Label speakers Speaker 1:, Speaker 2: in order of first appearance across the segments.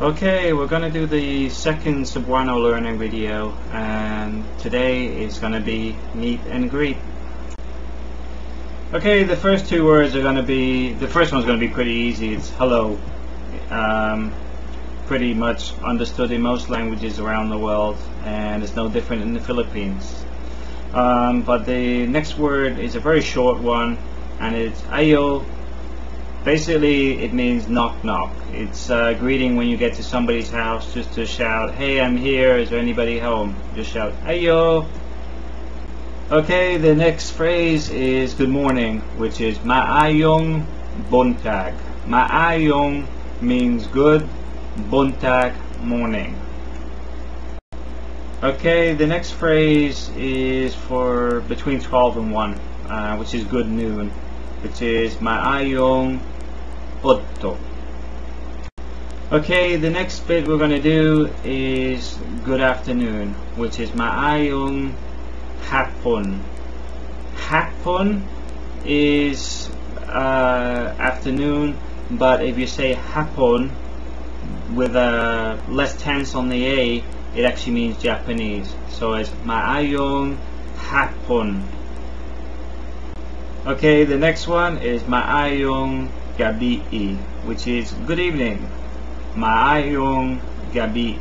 Speaker 1: Okay, we're going to do the second Cebuano learning video and today is going to be meet and greet. Okay, the first two words are going to be, the first one's going to be pretty easy, it's hello. Um, pretty much understood in most languages around the world and it's no different in the Philippines. Um, but the next word is a very short one and it's ayo Basically, it means knock knock. It's a greeting when you get to somebody's house just to shout, hey, I'm here, is there anybody home? Just shout, ayo. Okay, the next phrase is good morning, which is maayong buntag. Maayong means good, buntag, morning. Okay, the next phrase is for between 12 and 1, uh, which is good noon, which is maayong udto. Okay, the next bit we're going to do is good afternoon, which is maayong hapon. Hapon is uh, afternoon, but if you say hapon with a less tense on the A, it actually means Japanese. So it's maayong hapon. Okay, the next one is maayong gabi, e, which is good evening. Maayong gabi.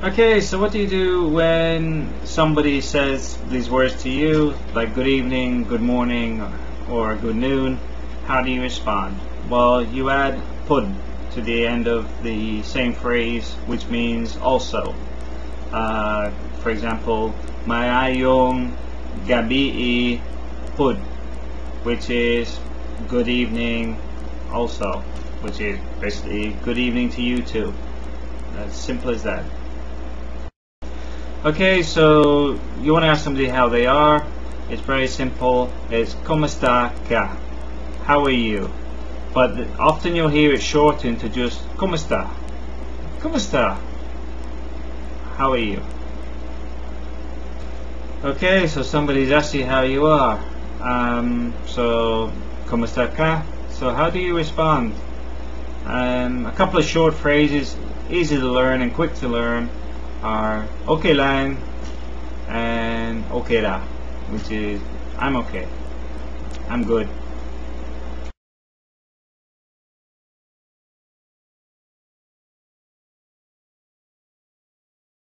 Speaker 1: Okay, so what do you do when somebody says these words to you, like good evening, good morning, or good noon? How do you respond? Well, you add pud to the end of the same phrase, which means also. Uh, for example, maayong gabi pud, which is good evening also, which is basically good evening to you too. As simple as that. Okay, so you want to ask somebody how they are. It's very simple. It's Kumusta ka? How are you? But often you'll hear it shortened to just Kumusta? ¿Cómo está? How are you? Okay, so somebody's asking how you are. Um, so Kumusta ka? So how do you respond? Um, a couple of short phrases, easy to learn and quick to learn, are okay lang and okay la, which is I'm okay, I'm good.